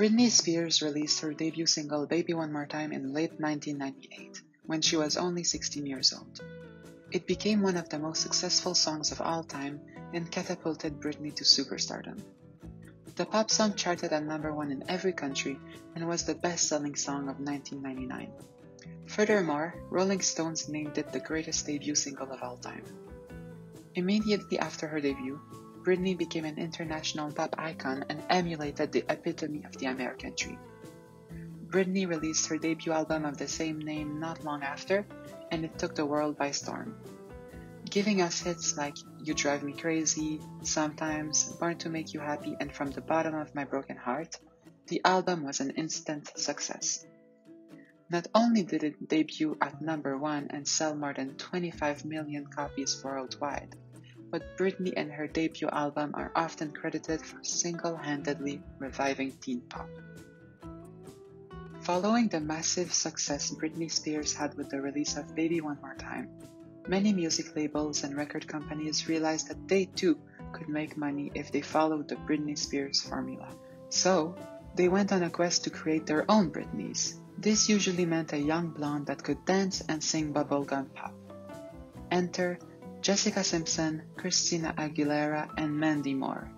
Britney Spears released her debut single Baby One More Time in late 1998, when she was only 16 years old. It became one of the most successful songs of all time and catapulted Britney to superstardom. The pop song charted at number one in every country and was the best selling song of 1999. Furthermore, Rolling Stones named it the greatest debut single of all time. Immediately after her debut, Britney became an international pop icon and emulated the epitome of the American dream. Britney released her debut album of the same name not long after, and it took the world by storm. Giving us hits like You Drive Me Crazy, Sometimes, Born to Make You Happy, and From the Bottom of My Broken Heart, the album was an instant success. Not only did it debut at number one and sell more than 25 million copies worldwide, but Britney and her debut album are often credited for single handedly reviving teen pop. Following the massive success Britney Spears had with the release of Baby One More Time, many music labels and record companies realized that they too could make money if they followed the Britney Spears formula. So, they went on a quest to create their own Britneys. This usually meant a young blonde that could dance and sing bubblegum pop. Enter Jessica Simpson, Christina Aguilera, and Mandy Moore.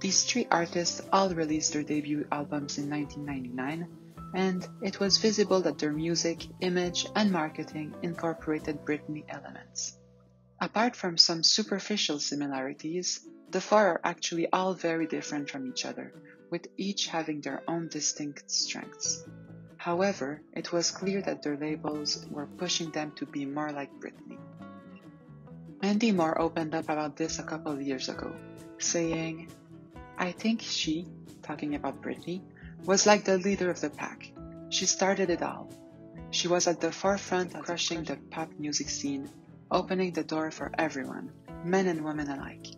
These three artists all released their debut albums in 1999 and it was visible that their music, image, and marketing incorporated Britney elements. Apart from some superficial similarities, the four are actually all very different from each other, with each having their own distinct strengths. However, it was clear that their labels were pushing them to be more like Britney. Mandy Moore opened up about this a couple of years ago, saying, I think she, talking about Britney, was like the leader of the pack. She started it all. She was at the forefront crushing the pop music scene, opening the door for everyone, men and women alike.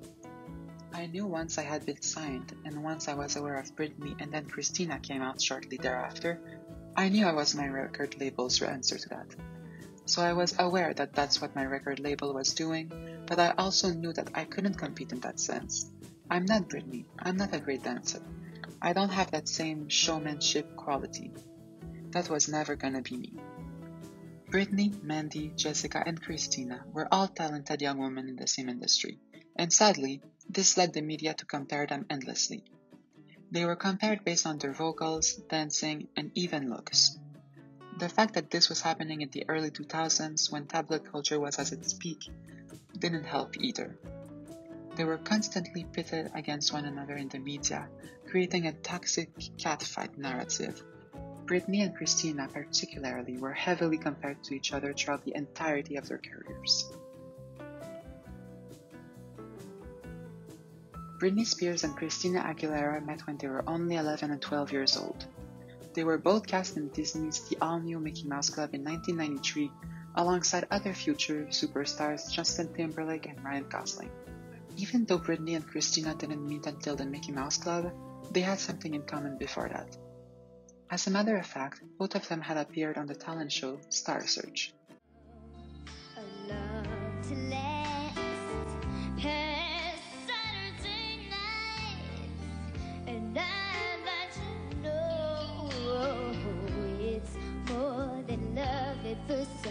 I knew once I had been signed, and once I was aware of Britney and then Christina came out shortly thereafter, I knew I was my record label's answer to that. So I was aware that that's what my record label was doing, but I also knew that I couldn't compete in that sense. I'm not Britney. I'm not a great dancer. I don't have that same showmanship quality. That was never gonna be me. Britney, Mandy, Jessica, and Christina were all talented young women in the same industry, and sadly, this led the media to compare them endlessly. They were compared based on their vocals, dancing, and even looks. The fact that this was happening in the early 2000s when tabloid culture was at its peak didn't help either. They were constantly pitted against one another in the media, creating a toxic catfight narrative. Britney and Christina, particularly, were heavily compared to each other throughout the entirety of their careers. Britney Spears and Christina Aguilera met when they were only 11 and 12 years old. They were both cast in Disney's The All New Mickey Mouse Club in 1993, alongside other future superstars Justin Timberlake and Ryan Gosling. Even though Britney and Christina didn't meet until the Mickey Mouse Club, they had something in common before that. As a matter of fact, both of them had appeared on the talent show Star Search. first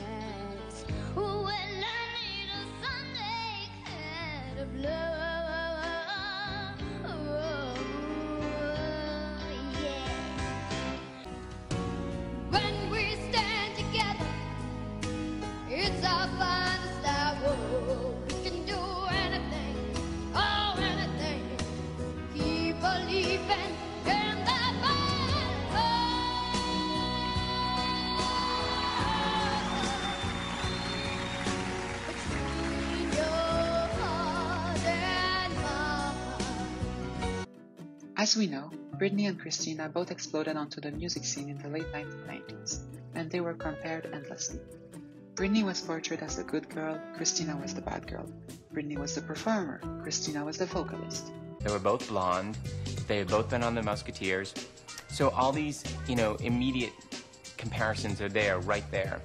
As we know, Britney and Christina both exploded onto the music scene in the late 1990s, and they were compared endlessly. Britney was portrayed as the good girl, Christina was the bad girl. Britney was the performer, Christina was the vocalist. They were both blonde, they had both been on the Mouseketeers, so all these, you know, immediate comparisons are there, right there.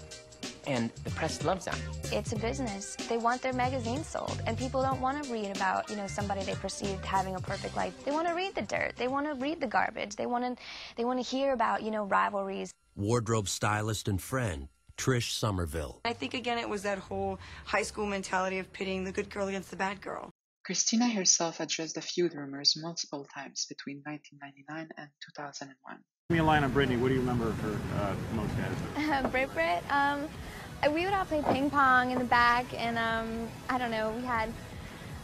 And the press loves them. It's a business. They want their magazine sold, and people don't want to read about, you know, somebody they perceived having a perfect life. They want to read the dirt. They want to read the garbage. They want to, they want to hear about, you know, rivalries. Wardrobe stylist and friend Trish Summerville. I think again it was that whole high school mentality of pitting the good girl against the bad girl. Christina herself addressed the feud rumors multiple times between 1999 and 2001. Give me a line on Britney. What do you remember her uh, most as? Brit Brit. Um, we would all play ping pong in the back, and um, I don't know. We had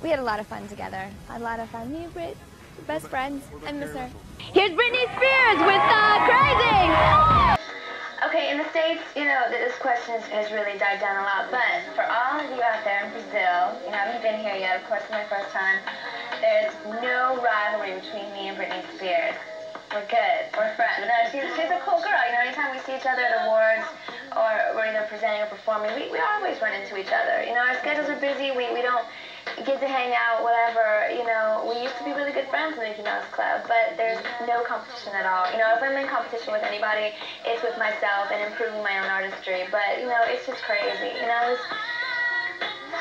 we had a lot of fun together. A lot of fun. Me and Brit, best friends. I miss her. Here's Britney Spears with uh, "Crazy." Okay, in the States, you know, this question has really died down a lot, but for all of you out there in Brazil, you know, I haven't been here yet, of course, it's my first time, there's no rivalry between me and Britney Spears. We're good. We're friends. No, she's, she's a cool girl. You know, anytime we see each other at awards or we're either presenting or performing, we, we always run into each other. You know, our schedules are busy. We, we don't get to hang out, whatever. You know, we used to be really good friends in the Mickey Mouse Club, but there's no competition at all. You know, if I'm in competition with anybody, it's with myself and improving my own artistry. But, you know, it's just crazy. You know, it's,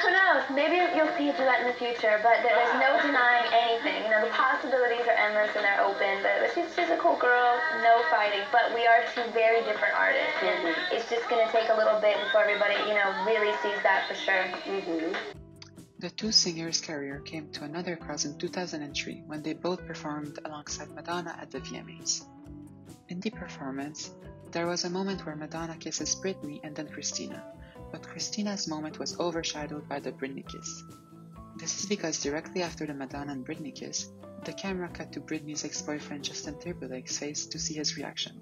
who knows? Maybe you'll see a duet in the future, but there's no denying anything. You know, the possibilities are endless and they're open. But she's, she's a cool girl, no fighting. But we are two very different artists, and mm-hmm. it's just gonna take a little bit before everybody, you know, really sees that for sure. Mm-hmm. The two singers' career came to another cross in 2003 when they both performed alongside Madonna at the VMAs. In the performance, there was a moment where Madonna kisses Britney and then Christina, but Christina's moment was overshadowed by the Britney kiss. This is because directly after the Madonna and Britney kiss, the camera cut to Britney's ex-boyfriend Justin Timberlake's face to see his reaction.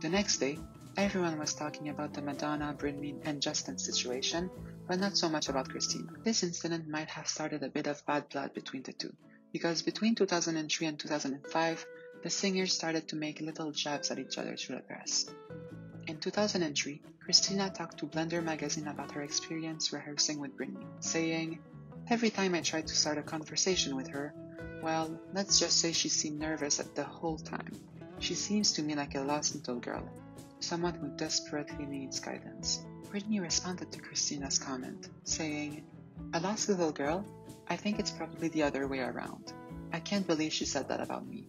The next day, everyone was talking about the Madonna, Britney, and Justin situation, but not so much about Christina. This incident might have started a bit of bad blood between the two, because between 2003 and 2005, the singers started to make little jabs at each other through the press. In 2003, Christina talked to Blender magazine about her experience rehearsing with Britney, saying, Every time I tried to start a conversation with her, well, let's just say she seemed nervous at the whole time. She seems to me like a lost little girl, someone who desperately needs guidance. Britney responded to Christina's comment, saying, A lost little girl? I think it's probably the other way around. I can't believe she said that about me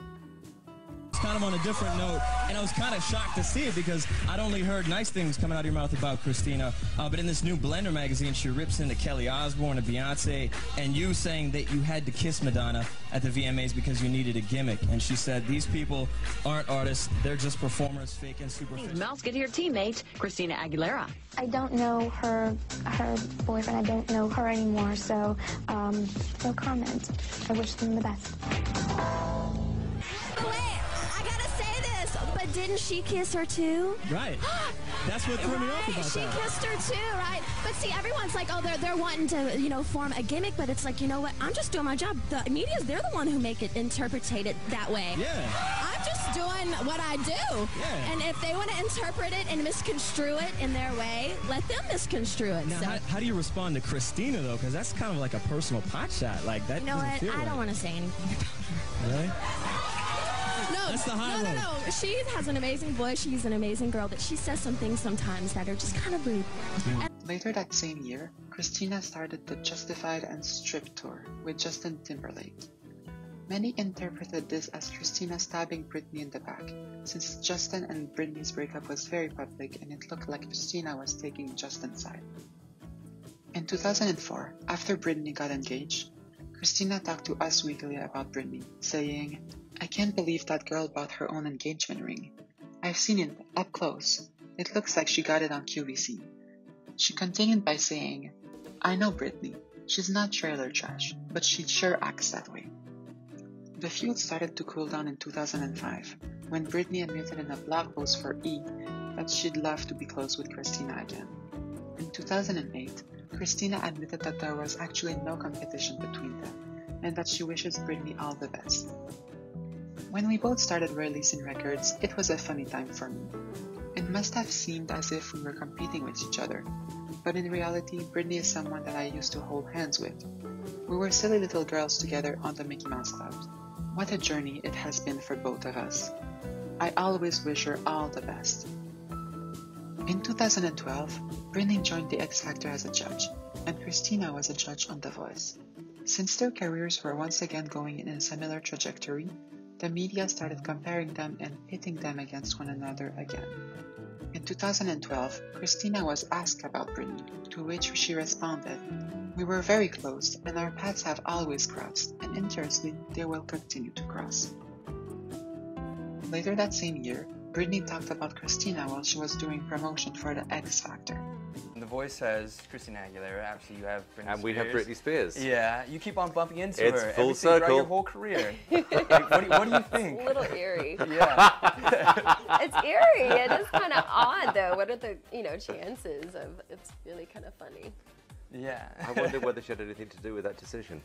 kind of on a different note, and I was kind of shocked to see it because I'd only heard nice things coming out of your mouth about Christina. Uh, but in this new Blender magazine, she rips into Kelly Osbourne and Beyonce, and you saying that you had to kiss Madonna at the VMAs because you needed a gimmick. And she said these people aren't artists; they're just performers, fake and superficial. Mouseketeer teammate Christina Aguilera. I don't know her her boyfriend. I don't know her anymore, so um, no comment. I wish them the best. Didn't she kiss her too? Right. That's what threw right. me off about she that. She kissed her too, right? But see, everyone's like, oh, they're they're wanting to, you know, form a gimmick, but it's like, you know what? I'm just doing my job. The media's they're the one who make it interpretate it that way. Yeah. I'm just doing what I do. Yeah. And if they want to interpret it and misconstrue it in their way, let them misconstrue it. Now, so. how, how, do you respond to Christina though? Because that's kind of like a personal pot shot. Like that. You know what? I right. don't want to say anything. About her. Really? No, That's the high no, no, no. She has an amazing voice. She's an amazing girl, but she says some things sometimes that are just kind of rude. Later that same year, Christina started the Justified and Stripped tour with Justin Timberlake. Many interpreted this as Christina stabbing Britney in the back, since Justin and Britney's breakup was very public and it looked like Christina was taking Justin's side. In 2004, after Britney got engaged, Christina talked to Us Weekly about Britney, saying, I can't believe that girl bought her own engagement ring. I've seen it up close. It looks like she got it on QVC. She continued by saying, I know Britney. She's not trailer trash, but she sure acts that way. The feud started to cool down in 2005 when Britney admitted in a blog post for E that she'd love to be close with Christina again. In 2008, Christina admitted that there was actually no competition between them and that she wishes Britney all the best. When we both started releasing records, it was a funny time for me. It must have seemed as if we were competing with each other, but in reality, Britney is someone that I used to hold hands with. We were silly little girls together on the Mickey Mouse Club. What a journey it has been for both of us. I always wish her all the best. In 2012, Britney joined The X Factor as a judge, and Christina was a judge on The Voice. Since their careers were once again going in a similar trajectory, the media started comparing them and pitting them against one another again. In 2012, Christina was asked about Britney, to which she responded, We were very close, and our paths have always crossed, and interestingly, they will continue to cross. Later that same year, Britney talked about Christina while she was doing promotion for the X Factor. The voice says Christina Aguilera. Actually, you have Britney And Spears. we have Britney Spears. Yeah, you keep on bumping into It's her full every throughout circle. your whole career. like, what, do you, what do you think? A little eerie. Yeah. it's eerie. It is kind of odd, though. What are the you know chances of? It's really kind of funny. Yeah. I wonder whether she had anything to do with that decision.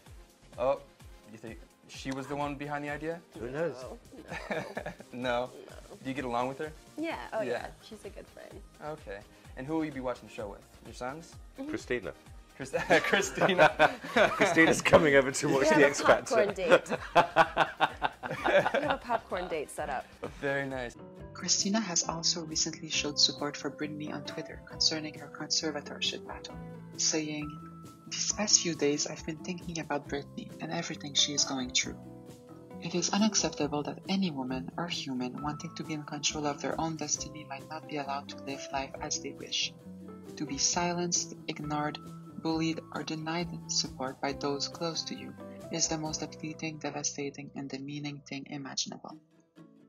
Oh, you think she was the one behind the idea? Who knows? Oh, no. Do you get along with her? Yeah. Oh yeah. Yeah. She's a good friend. Okay. And who will you be watching the show with? Your sons? Mm-hmm. Christina. Christ- Christina. Christina's coming over to watch we the have X a Factor. popcorn date. we have a popcorn date set up. Very nice. Christina has also recently showed support for Britney on Twitter concerning her conservatorship battle, saying, These past few days I've been thinking about Britney and everything she is going through. It is unacceptable that any woman or human wanting to be in control of their own destiny might not be allowed to live life as they wish. To be silenced, ignored, bullied, or denied support by those close to you is the most depleting, devastating, and demeaning thing imaginable.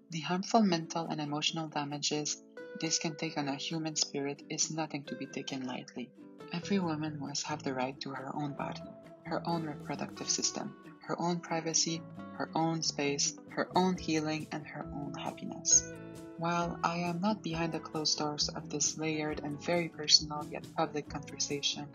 The harmful mental and emotional damages this can take on a human spirit is nothing to be taken lightly. Every woman must have the right to her own body, her own reproductive system, her own privacy, her own space, her own healing, and her own happiness. While I am not behind the closed doors of this layered and very personal yet public conversation,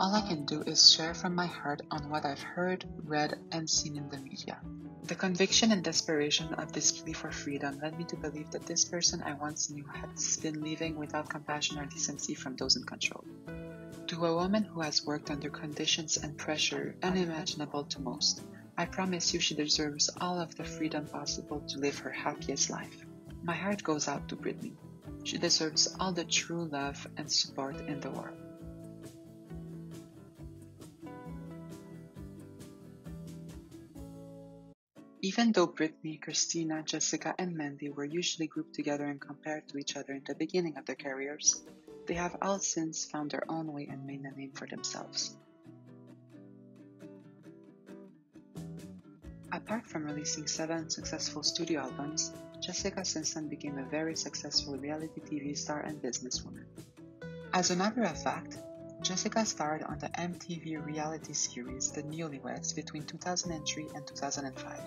all I can do is share from my heart on what I've heard, read, and seen in the media. The conviction and desperation of this plea for freedom led me to believe that this person I once knew has been living without compassion or decency from those in control. To a woman who has worked under conditions and pressure unimaginable to most, I promise you she deserves all of the freedom possible to live her happiest life. My heart goes out to Britney. She deserves all the true love and support in the world. Even though Britney, Christina, Jessica, and Mandy were usually grouped together and compared to each other in the beginning of their careers, they have all since found their own way and made a name for themselves. Apart from releasing seven successful studio albums, Jessica Simpson became a very successful reality TV star and businesswoman. As a matter of fact, Jessica starred on the MTV reality series The Newlyweds between 2003 and 2005,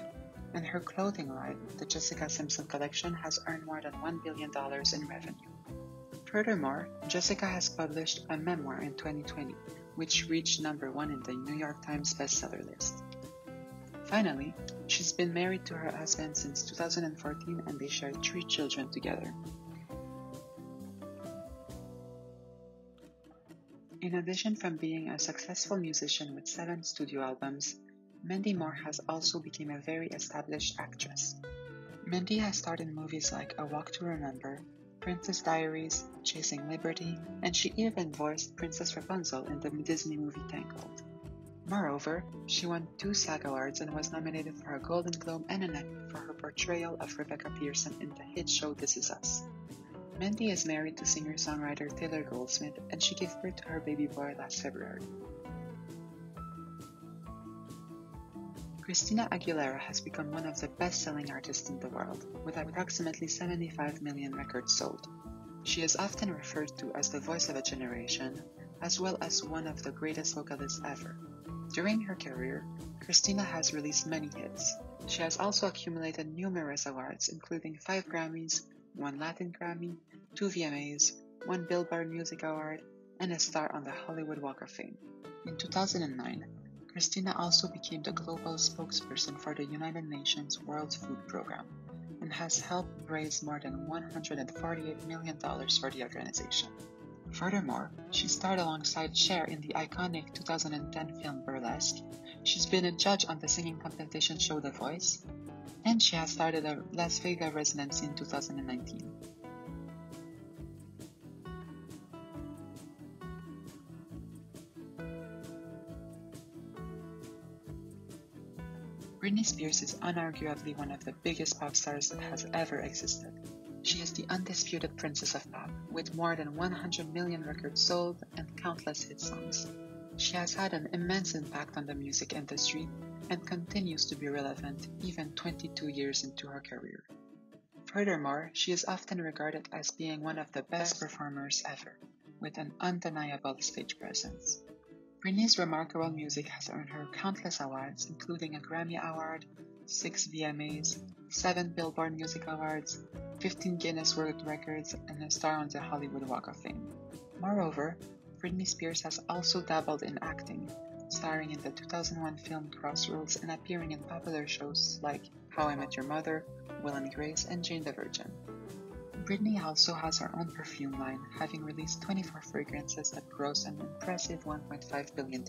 and her clothing line, the Jessica Simpson Collection, has earned more than $1 billion in revenue. Furthermore, Jessica has published a memoir in 2020, which reached number one in the New York Times bestseller list. Finally, she's been married to her husband since 2014 and they share three children together. In addition from being a successful musician with seven studio albums, Mandy Moore has also become a very established actress. Mandy has starred in movies like A Walk to Remember, Princess Diaries, Chasing Liberty, and she even voiced Princess Rapunzel in the Disney movie Tangled. Moreover, she won two SAG Awards and was nominated for a Golden Globe and an Emmy for her portrayal of Rebecca Pearson in the hit show This Is Us. Mandy is married to singer-songwriter Taylor Goldsmith and she gave birth to her baby boy last February. Christina Aguilera has become one of the best-selling artists in the world, with approximately 75 million records sold. She is often referred to as the voice of a generation, as well as one of the greatest vocalists ever. During her career, Christina has released many hits. She has also accumulated numerous awards, including 5 Grammys, 1 Latin Grammy, 2 VMAs, 1 Billboard Music Award, and a star on the Hollywood Walk of Fame. In 2009, Christina also became the global spokesperson for the United Nations World Food Program and has helped raise more than $148 million for the organization. Furthermore, she starred alongside Cher in the iconic 2010 film Burlesque. She's been a judge on the singing competition show The Voice, and she has started a Las Vegas residency in 2019. Britney Spears is unarguably one of the biggest pop stars that has ever existed. She is the undisputed princess of pop, with more than 100 million records sold and countless hit songs. She has had an immense impact on the music industry and continues to be relevant even 22 years into her career. Furthermore, she is often regarded as being one of the best performers ever, with an undeniable stage presence. Britney's remarkable music has earned her countless awards, including a Grammy Award, 6 VMAs, 7 Billboard Music Awards, 15 Guinness World Records, and a star on the Hollywood Walk of Fame. Moreover, Britney Spears has also dabbled in acting, starring in the 2001 film Crossroads and appearing in popular shows like How I Met Your Mother, Will and Grace, and Jane the Virgin. Britney also has her own perfume line, having released 24 fragrances that gross an impressive $1.5 billion.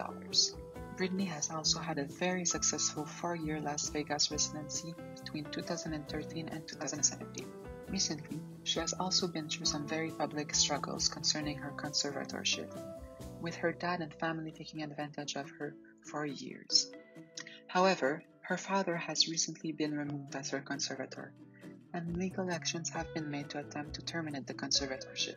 Britney has also had a very successful four-year Las Vegas residency between 2013 and 2017. Recently, she has also been through some very public struggles concerning her conservatorship, with her dad and family taking advantage of her for years. However, her father has recently been removed as her conservator, and legal actions have been made to attempt to terminate the conservatorship.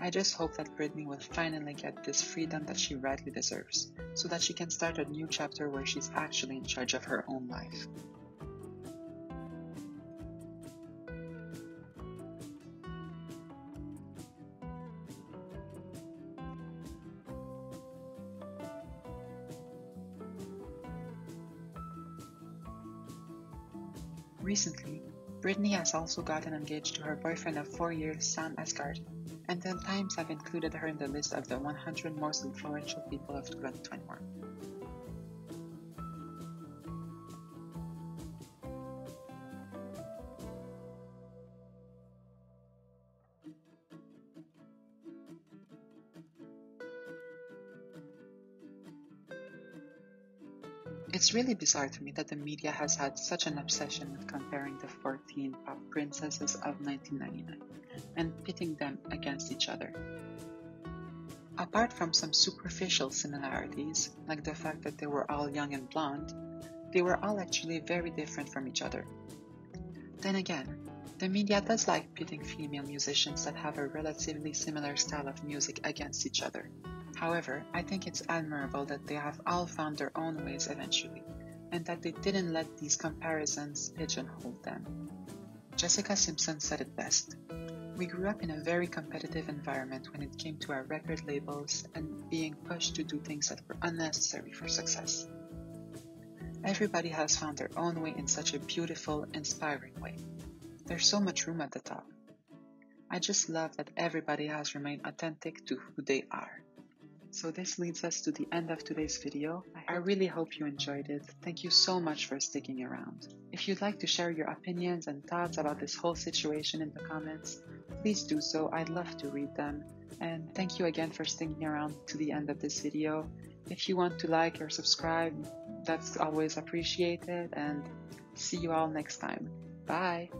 I just hope that Britney will finally get this freedom that she rightly deserves, so that she can start a new chapter where she's actually in charge of her own life. Recently, Britney has also gotten engaged to her boyfriend of four years, Sam Asghari, and the Times have included her in the list of the 100 most influential people of 2021. It's really bizarre to me that the media has had such an obsession with comparing the 14 pop princesses of 1999 and pitting them against each other. Apart from some superficial similarities, like the fact that they were all young and blonde, they were all actually very different from each other. Then again, the media does like pitting female musicians that have a relatively similar style of music against each other. However, I think it's admirable that they have all found their own ways eventually, and that they didn't let these comparisons pigeonhole them. Jessica Simpson said it best. We grew up in a very competitive environment when it came to our record labels and being pushed to do things that were unnecessary for success. Everybody has found their own way in such a beautiful, inspiring way. There's so much room at the top. I just love that everybody has remained authentic to who they are. So this leads us to the end of today's video. I really hope you enjoyed it. Thank you so much for sticking around. If you'd like to share your opinions and thoughts about this whole situation in the comments, please do so. I'd love to read them. And thank you again for sticking around to the end of this video. If you want to like or subscribe, that's always appreciated and see you all next time. Bye!